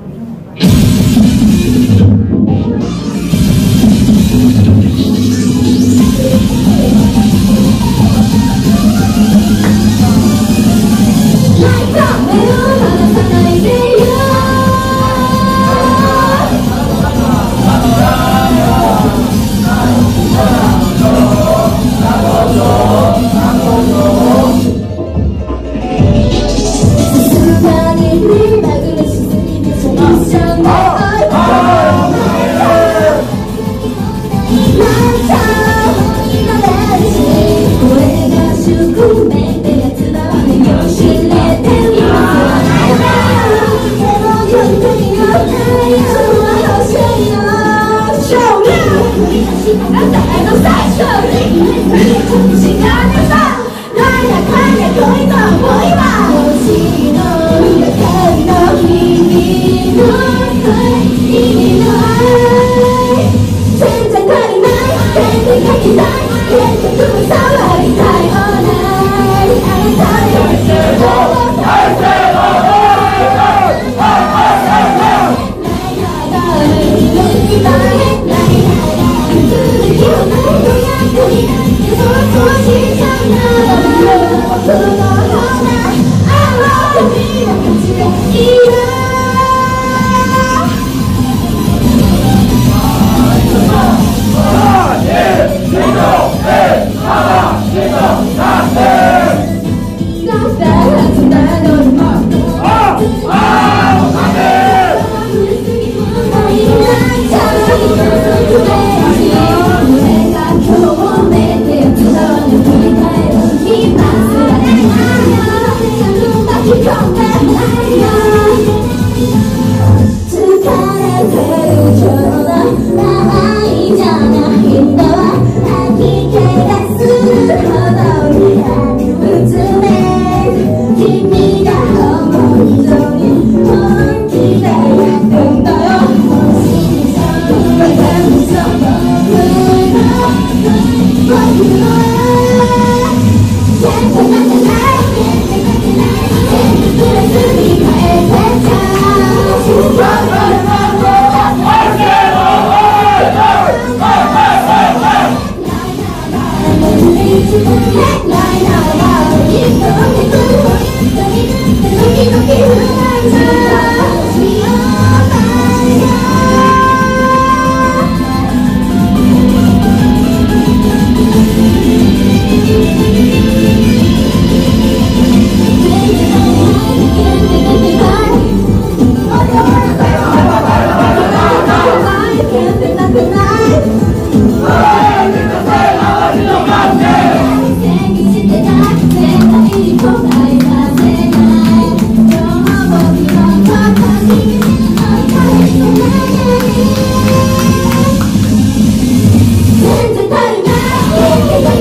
conmigo.